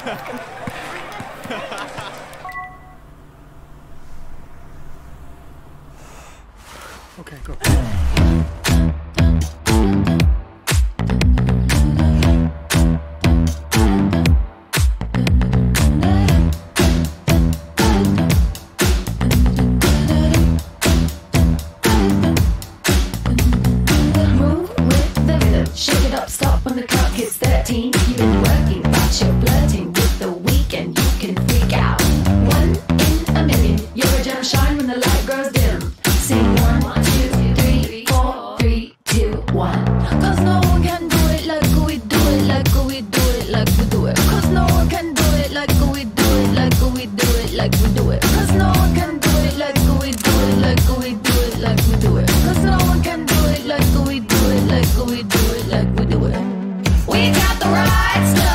Okay, go. The rhythm, shake it up, stop when the clock hits 13. You've been working, but you're flirting shine when the light grows dim. Sing one, two, three, four, three, two, one. Cause no one can do it like we do it, like we do it, like we do it. Cause no one can do it like we do it, like we do it, like we do it. Cause no one can do it like we do it, like we do it, like we do it. Cause no one can do it like we do it, like we do it, like we do it. We got the right stuff.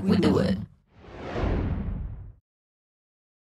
Like we do it.